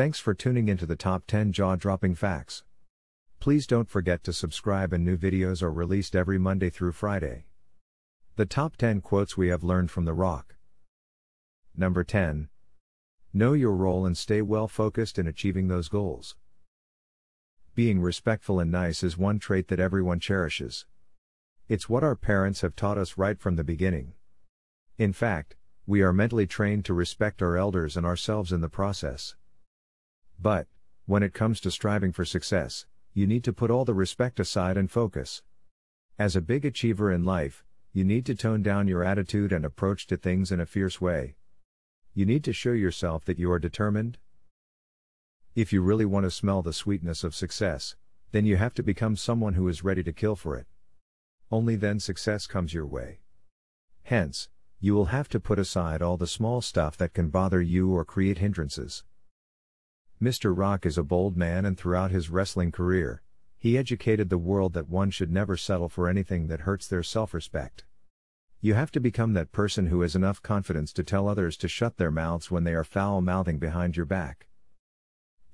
Thanks for tuning into the top 10 jaw dropping facts. Please don't forget to subscribe, and new videos are released every Monday through Friday. The top 10 quotes we have learned from The Rock. Number 10. Know your role and stay well focused in achieving those goals. Being respectful and nice is one trait that everyone cherishes. It's what our parents have taught us right from the beginning. In fact, we are mentally trained to respect our elders and ourselves in the process. But, when it comes to striving for success, you need to put all the respect aside and focus. As a big achiever in life, you need to tone down your attitude and approach to things in a fierce way. You need to show yourself that you are determined. If you really want to smell the sweetness of success, then you have to become someone who is ready to kill for it. Only then success comes your way. Hence, you will have to put aside all the small stuff that can bother you or create hindrances. Mr. Rock is a bold man, and throughout his wrestling career, he educated the world that one should never settle for anything that hurts their self respect. You have to become that person who has enough confidence to tell others to shut their mouths when they are foul mouthing behind your back.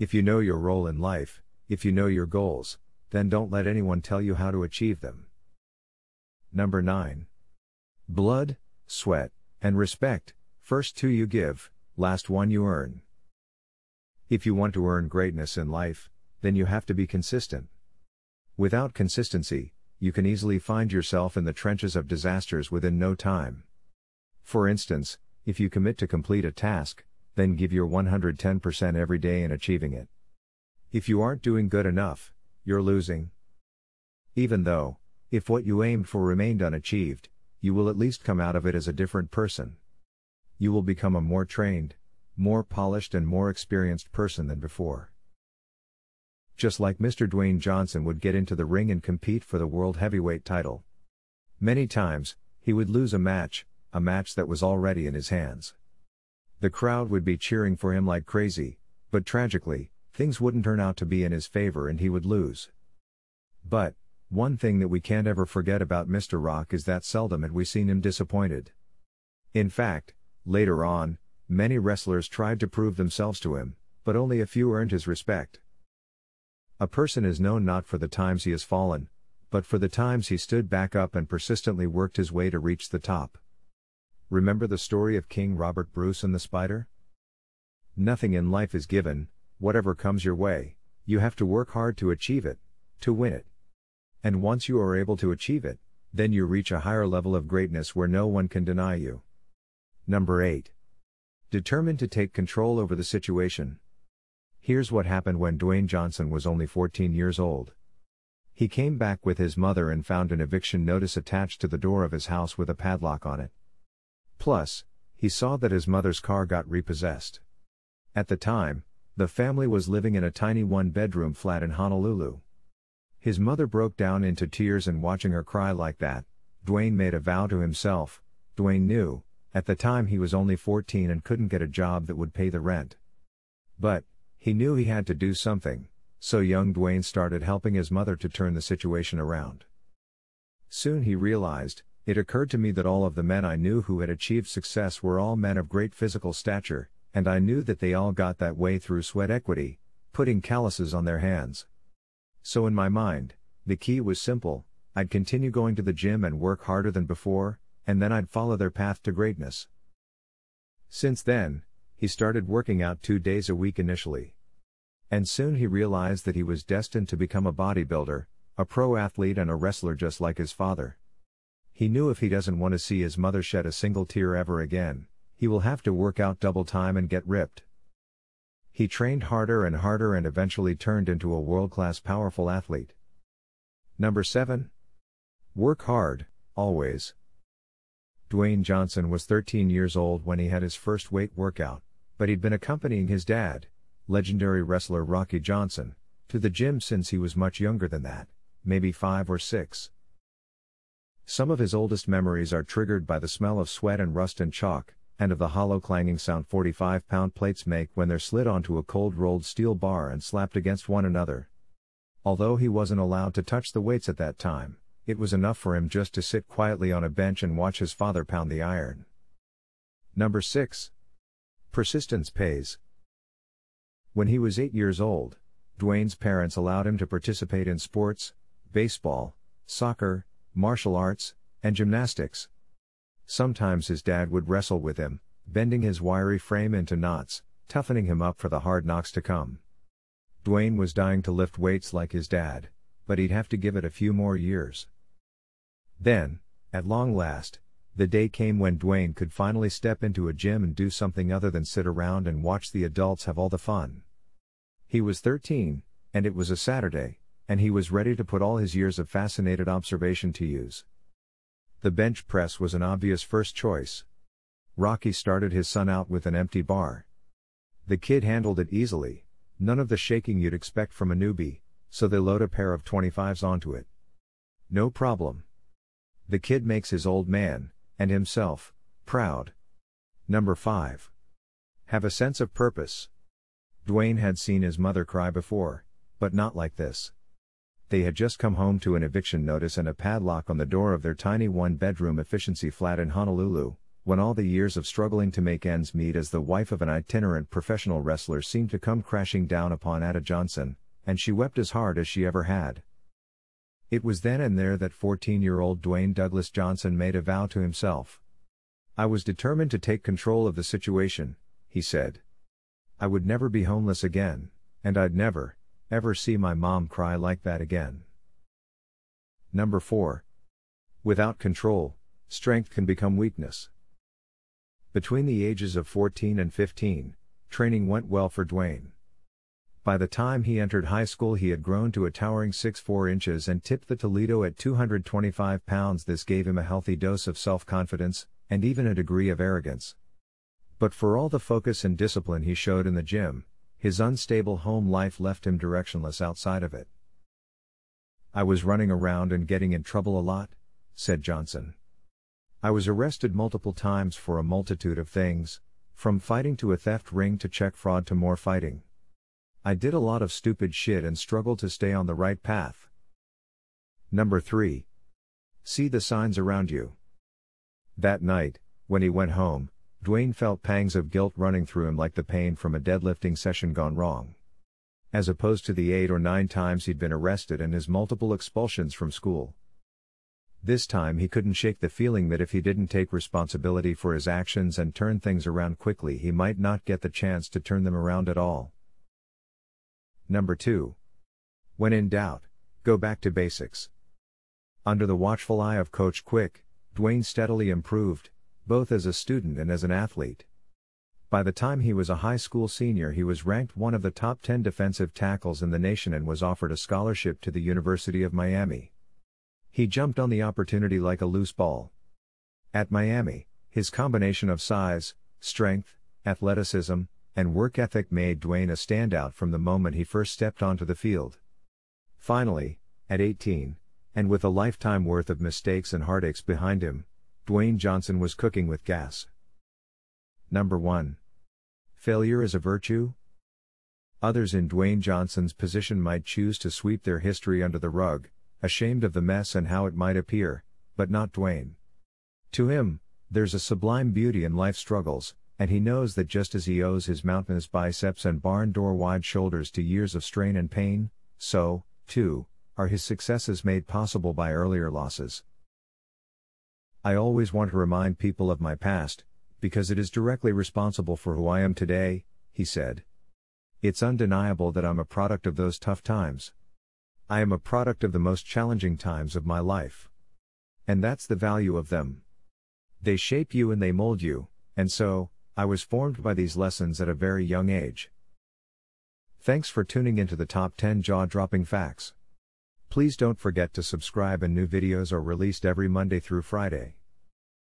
If you know your role in life, if you know your goals, then don't let anyone tell you how to achieve them. Number 9. Blood, sweat, and respect, first two you give, last one you earn. If you want to earn greatness in life, then you have to be consistent. Without consistency, you can easily find yourself in the trenches of disasters within no time. For instance, if you commit to complete a task, then give your 110% every day in achieving it. If you aren't doing good enough, you're losing. Even though, if what you aimed for remained unachieved, you will at least come out of it as a different person. You will become a more trained, more polished, and more experienced person than before just like Mr. Dwayne Johnson would get into the ring and compete for the World Heavyweight title. Many times, he would lose a match, a match that was already in his hands. The crowd would be cheering for him like crazy, but tragically, things wouldn't turn out to be in his favor and he would lose. But, one thing that we can't ever forget about Mr. Rock is that seldom had we seen him disappointed. In fact, later on, many wrestlers tried to prove themselves to him, but only a few earned his respect. A person is known not for the times he has fallen, but for the times he stood back up and persistently worked his way to reach the top. Remember the story of King Robert Bruce and the spider? Nothing in life is given, whatever comes your way, you have to work hard to achieve it, to win it. And once you are able to achieve it, then you reach a higher level of greatness where no one can deny you. Number 8. Determined to take control over the situation. Here's what happened when Dwayne Johnson was only 14 years old. He came back with his mother and found an eviction notice attached to the door of his house with a padlock on it. Plus, he saw that his mother's car got repossessed. At the time, the family was living in a tiny one bedroom flat in Honolulu. His mother broke down into tears and watching her cry like that, Dwayne made a vow to himself. Dwayne knew, at the time he was only 14 and couldn't get a job that would pay the rent. But, he knew he had to do something, so young Dwayne started helping his mother to turn the situation around. Soon he realized, it occurred to me that all of the men I knew who had achieved success were all men of great physical stature, and I knew that they all got that way through sweat equity, putting calluses on their hands. So in my mind, the key was simple I'd continue going to the gym and work harder than before, and then I'd follow their path to greatness. Since then, he started working out two days a week initially. And soon he realized that he was destined to become a bodybuilder, a pro athlete, and a wrestler just like his father. He knew if he doesn't want to see his mother shed a single tear ever again, he will have to work out double time and get ripped. He trained harder and harder and eventually turned into a world class powerful athlete. Number 7. Work hard, always. Dwayne Johnson was 13 years old when he had his first weight workout, but he'd been accompanying his dad, legendary wrestler Rocky Johnson, to the gym since he was much younger than that, maybe five or six. Some of his oldest memories are triggered by the smell of sweat and rust and chalk, and of the hollow clanging sound 45 pound plates make when they're slid onto a cold rolled steel bar and slapped against one another. Although he wasn't allowed to touch the weights at that time, it was enough for him just to sit quietly on a bench and watch his father pound the iron. Number 6. Persistence pays. When he was 8 years old, Dwayne's parents allowed him to participate in sports, baseball, soccer, martial arts, and gymnastics. Sometimes his dad would wrestle with him, bending his wiry frame into knots, toughening him up for the hard knocks to come. Dwayne was dying to lift weights like his dad, but he'd have to give it a few more years. Then, at long last, the day came when Dwayne could finally step into a gym and do something other than sit around and watch the adults have all the fun. He was 13, and it was a Saturday, and he was ready to put all his years of fascinated observation to use. The bench press was an obvious first choice. Rocky started his son out with an empty bar. The kid handled it easily, none of the shaking you'd expect from a newbie, so they load a pair of 25s onto it. No problem. The kid makes his old man, and himself, proud. Number 5. Have a sense of purpose. Dwayne had seen his mother cry before, but not like this. They had just come home to an eviction notice and a padlock on the door of their tiny one bedroom efficiency flat in Honolulu, when all the years of struggling to make ends meet as the wife of an itinerant professional wrestler seemed to come crashing down upon Ata Johnson, and she wept as hard as she ever had. It was then and there that 14 year old Dwayne Douglas Johnson made a vow to himself. I was determined to take control of the situation, he said. I would never be homeless again, and I'd never, ever see my mom cry like that again. Number 4. Without control, strength can become weakness. Between the ages of 14 and 15, training went well for Dwayne. By the time he entered high school, he had grown to a towering 6'4 inches and tipped the Toledo at 225 pounds. This gave him a healthy dose of self confidence, and even a degree of arrogance. But for all the focus and discipline he showed in the gym, his unstable home life left him directionless outside of it. I was running around and getting in trouble a lot, said Johnson. I was arrested multiple times for a multitude of things, from fighting to a theft ring to check fraud to more fighting. I did a lot of stupid shit and struggled to stay on the right path. Number 3. See the signs around you. That night, when he went home, Dwayne felt pangs of guilt running through him like the pain from a deadlifting session gone wrong. As opposed to the eight or nine times he'd been arrested and his multiple expulsions from school. This time he couldn't shake the feeling that if he didn't take responsibility for his actions and turn things around quickly, he might not get the chance to turn them around at all. Number 2. When in doubt, go back to basics. Under the watchful eye of Coach Cwik, Dwayne steadily improved, both as a student and as an athlete. By the time he was a high school senior, he was ranked one of the top 10 defensive tackles in the nation and was offered a scholarship to the University of Miami. He jumped on the opportunity like a loose ball. At Miami, his combination of size, strength, athleticism, and work ethic made Dwayne a standout from the moment he first stepped onto the field. Finally, at 18, and with a lifetime worth of mistakes and heartaches behind him, Dwayne Johnson was cooking with gas. Number 1. Failure is a virtue? Others in Dwayne Johnson's position might choose to sweep their history under the rug, ashamed of the mess and how it might appear, but not Dwayne. To him, there's a sublime beauty in life's struggles, and he knows that just as he owes his mountainous biceps and barn door wide shoulders to years of strain and pain, so, too, are his successes made possible by earlier losses. I always want to remind people of my past, because it is directly responsible for who I am today, he said. It's undeniable that I'm a product of those tough times. I am a product of the most challenging times of my life. And that's the value of them. They shape you and they mold you, and so, I was formed by these lessons at a very young age. Thanks for tuning into the top 10 jaw dropping facts. Please don't forget to subscribe and new videos are released every Monday through Friday.